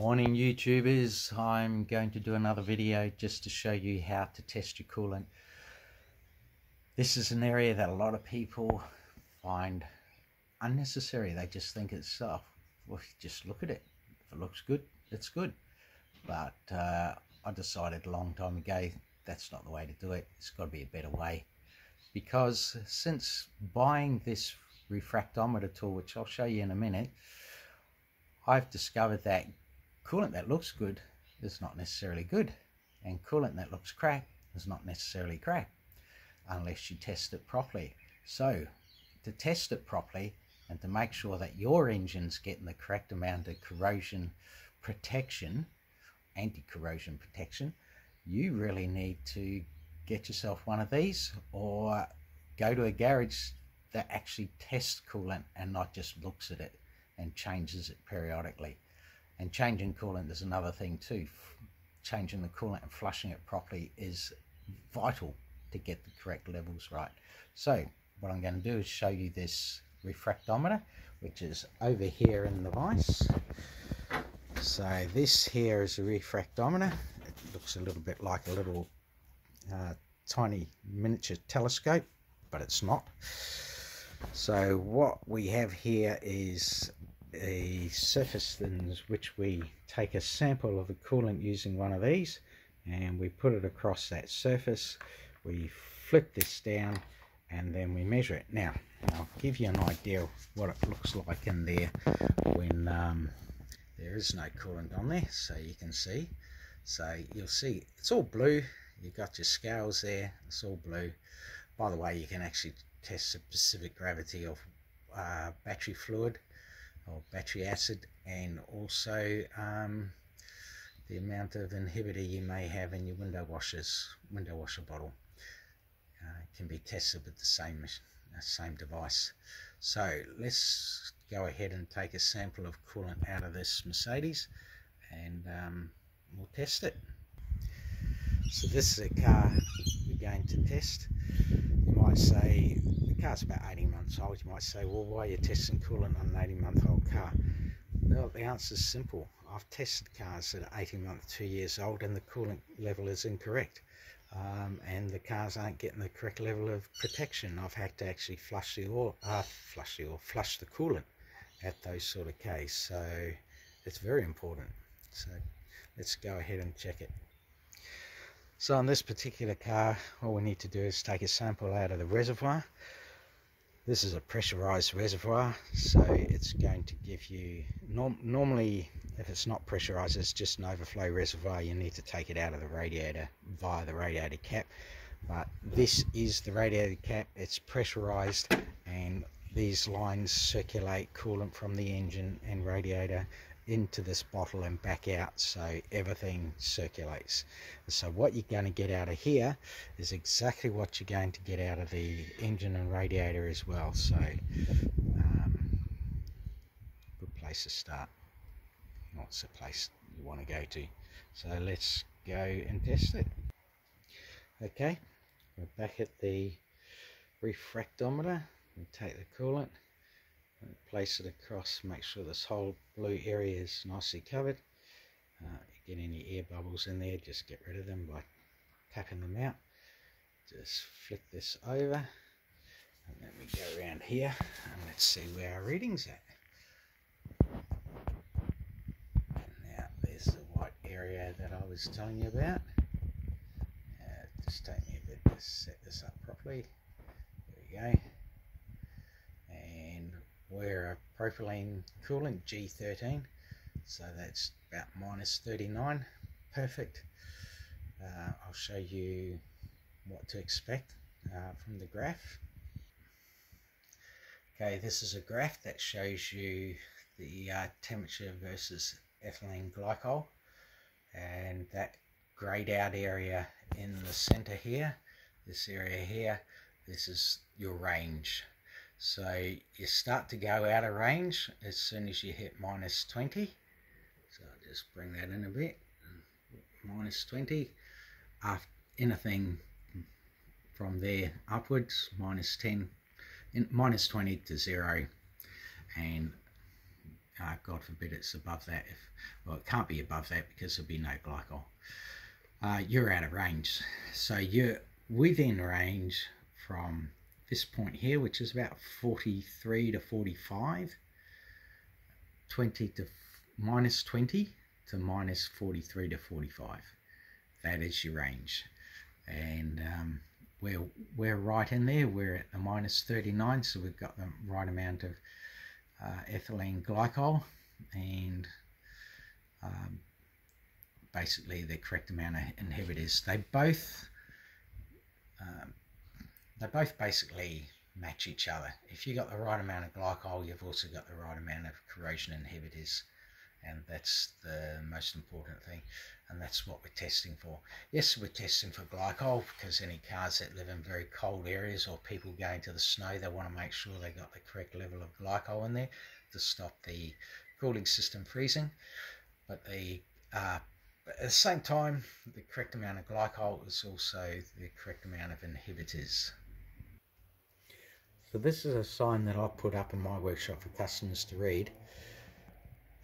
Morning YouTubers, I'm going to do another video just to show you how to test your coolant. This is an area that a lot of people find unnecessary. They just think it's, oh, well, just look at it. If it looks good, it's good. But uh, I decided a long time ago that's not the way to do it. It's got to be a better way. Because since buying this refractometer tool, which I'll show you in a minute, I've discovered that coolant that looks good is not necessarily good and coolant that looks crap is not necessarily crap unless you test it properly. So to test it properly and to make sure that your engine's getting the correct amount of corrosion protection anti-corrosion protection you really need to get yourself one of these or go to a garage that actually tests coolant and not just looks at it and changes it periodically and changing coolant is another thing too. Changing the coolant and flushing it properly is vital to get the correct levels right. So what I'm going to do is show you this refractometer, which is over here in the vise. So this here is a refractometer. It looks a little bit like a little uh, tiny miniature telescope, but it's not. So what we have here is a surface thins which we take a sample of the coolant using one of these and we put it across that surface. We flip this down and then we measure it. Now I'll give you an idea what it looks like in there when um, there is no coolant on there so you can see. So you'll see it's all blue. You've got your scales there. It's all blue. By the way you can actually test the specific gravity of uh, battery fluid battery acid and also um, the amount of inhibitor you may have in your window washers window washer bottle. Uh, can be tested with the same uh, same device. So let's go ahead and take a sample of coolant out of this Mercedes and um, we'll test it. So this is a car going to test you might say the car's about 18 months old, you might say, well, why are you testing coolant on an 18 month old car? Well, the answer is simple. I've tested cars that are 18 months, 2 years old, and the coolant level is incorrect. Um, and the cars aren't getting the correct level of protection. I've had to actually flush the oil, uh, flush the oil, flush the coolant at those sort of cases. So it's very important. So let's go ahead and check it. So on this particular car, all we need to do is take a sample out of the reservoir. This is a pressurized reservoir so it's going to give you norm normally if it's not pressurized it's just an overflow reservoir. You need to take it out of the radiator via the radiator cap. But this is the radiator cap it's pressurized and these lines circulate coolant from the engine and radiator into this bottle and back out so everything circulates. So what you're going to get out of here is exactly what you're going to get out of the engine and radiator as well. So um, good place to start. What's the place you want to go to. So let's go and test it. Okay we're back at the refractometer. We take the coolant place it across make sure this whole blue area is nicely covered. Uh, get any air bubbles in there just get rid of them by tapping them out. Just flick this over and then we go around here and let's see where our readings at. Now there's the white area that I was telling you about. Uh, just take me a bit to set this up properly. There we go we're a propylene coolant G13 so that's about minus 39 perfect. Uh, I'll show you what to expect uh, from the graph. Okay this is a graph that shows you the uh, temperature versus ethylene glycol and that grayed out area in the center here this area here this is your range so you start to go out of range as soon as you hit minus 20. So I'll just bring that in a bit. Minus 20. After anything from there upwards, minus 10, in, minus 20 to 0. And uh, God forbid it's above that. If Well, it can't be above that because there'll be no glycol. Uh, you're out of range. So you're within range from this point here, which is about 43 to 45, 20 to minus 20 to minus 43 to 45. That is your range. And um, we're, we're right in there. We're at the minus 39, so we've got the right amount of uh, ethylene glycol and um, basically the correct amount of inhibitors. They both they both basically match each other. If you've got the right amount of glycol, you've also got the right amount of corrosion inhibitors and that's the most important thing and that's what we're testing for. Yes we're testing for glycol because any cars that live in very cold areas or people going to the snow they want to make sure they've got the correct level of glycol in there to stop the cooling system freezing. But the uh, at the same time the correct amount of glycol is also the correct amount of inhibitors so this is a sign that I put up in my workshop for customers to read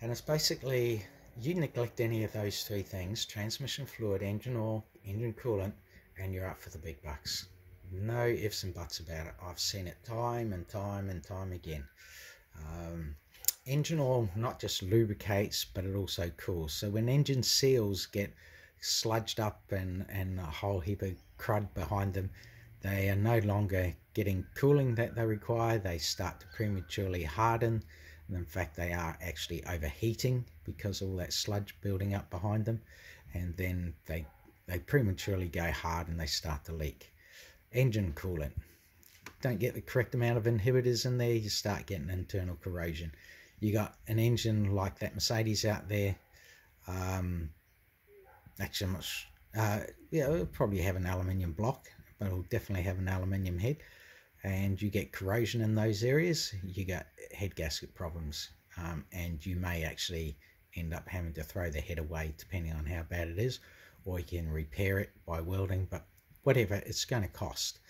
and it's basically you neglect any of those three things transmission fluid, engine oil, engine coolant, and you're up for the big bucks. No ifs and buts about it. I've seen it time and time and time again. Um, engine oil not just lubricates, but it also cools. So when engine seals get sludged up and, and a whole heap of crud behind them, they are no longer getting cooling that they require. They start to prematurely harden and in fact, they are actually overheating because all that sludge building up behind them. And then they, they prematurely go hard and they start to leak. Engine coolant. Don't get the correct amount of inhibitors in there, you start getting internal corrosion. You got an engine like that Mercedes out there. Um, actually, much, uh, yeah, it'll probably have an aluminium block, but it'll definitely have an aluminium head and you get corrosion in those areas, you get head gasket problems, um, and you may actually end up having to throw the head away depending on how bad it is, or you can repair it by welding, but whatever, it's going to cost.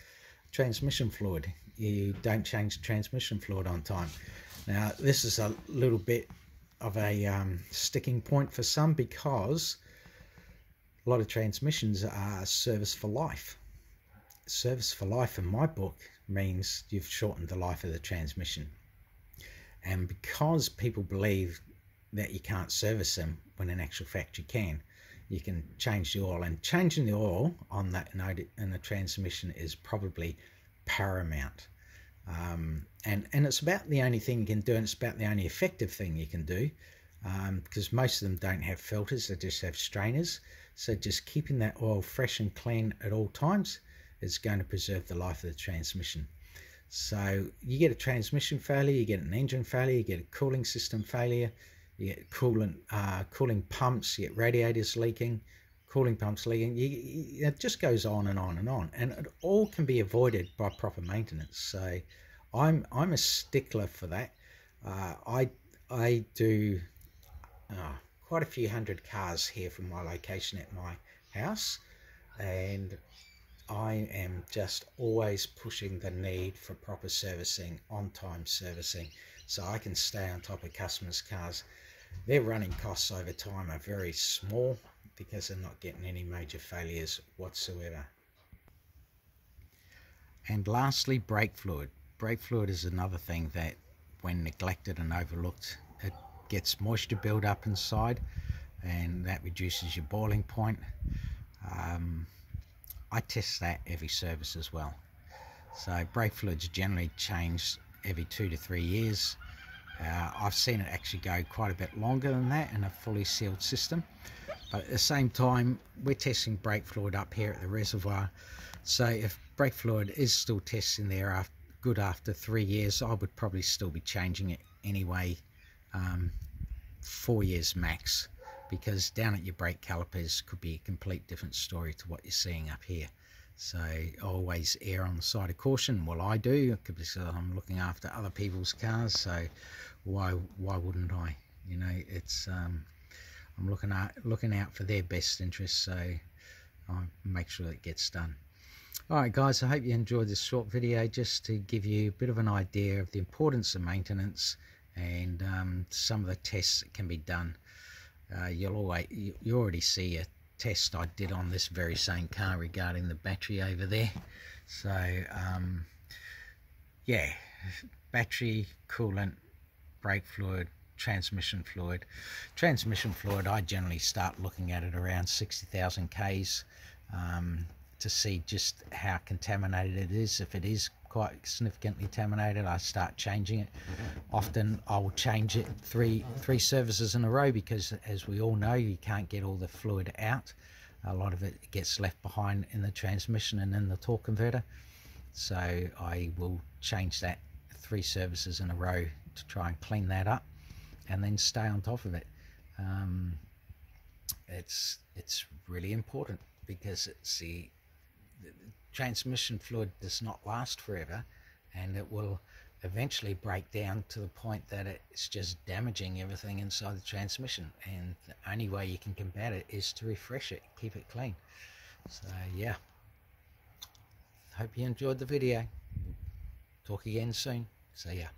Transmission fluid, you don't change the transmission fluid on time. Now, this is a little bit of a um, sticking point for some because a lot of transmissions are service for life. Service for life in my book means you've shortened the life of the transmission. And because people believe that you can't service them when in actual fact you can, you can change the oil. And changing the oil on that note in the transmission is probably paramount. Um, and, and it's about the only thing you can do, and it's about the only effective thing you can do um, because most of them don't have filters, they just have strainers. So just keeping that oil fresh and clean at all times is going to preserve the life of the transmission. So you get a transmission failure, you get an engine failure, you get a cooling system failure, you get coolant, uh, cooling pumps, you get radiators leaking, cooling pumps leaking. You, you, it just goes on and on and on, and it all can be avoided by proper maintenance. So I'm I'm a stickler for that. Uh, I I do uh, quite a few hundred cars here from my location at my house, and I am just always pushing the need for proper servicing, on time servicing, so I can stay on top of customers' cars. Their running costs over time are very small because they're not getting any major failures whatsoever. And lastly, brake fluid. Brake fluid is another thing that, when neglected and overlooked, it gets moisture build up inside and that reduces your boiling point. Um, I test that every service as well. So brake fluids generally change every two to three years. Uh, I've seen it actually go quite a bit longer than that in a fully sealed system. But at the same time, we're testing brake fluid up here at the reservoir. So if brake fluid is still testing there after, good after three years, I would probably still be changing it anyway, um, four years max because down at your brake calipers could be a complete different story to what you're seeing up here. So always err on the side of caution. Well, I do because I'm looking after other people's cars. So why why wouldn't I? You know, it's um, I'm looking at looking out for their best interests. So I make sure it gets done. All right, guys. I hope you enjoyed this short video just to give you a bit of an idea of the importance of maintenance and um, some of the tests that can be done. Uh, you'll always you, you already see a test I did on this very same car regarding the battery over there. So um, yeah, battery, coolant, brake fluid, transmission fluid. Transmission fluid, I generally start looking at it around 60,000 Ks um, to see just how contaminated it is. If it is quite significantly contaminated, I start changing it. Often I will change it three three services in a row because, as we all know, you can't get all the fluid out. A lot of it gets left behind in the transmission and in the torque converter. So I will change that three services in a row to try and clean that up and then stay on top of it. Um, it's it's really important because it's the, transmission fluid does not last forever, and it will eventually break down to the point that it's just damaging everything inside the transmission. And the only way you can combat it is to refresh it, keep it clean. So yeah, hope you enjoyed the video. Talk again soon. See ya.